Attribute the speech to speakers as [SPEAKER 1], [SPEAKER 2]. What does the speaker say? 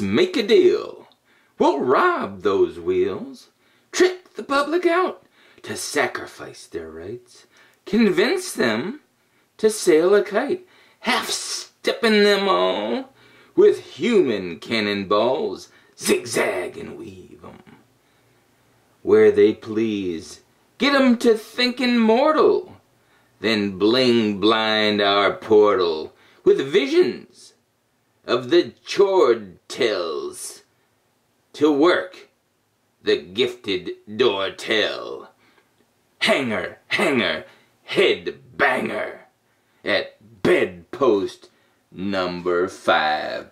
[SPEAKER 1] Make a deal. We'll rob those wheels, trick the public out to sacrifice their rights, convince them to sail a kite, half stepping them all with human cannonballs, zigzag and weave 'em where they please. Get 'em to thinking mortal, then bling blind our portal with visions of the chord tells to work the gifted Door Bell. Hanger, hanger, head banger at bedpost number five.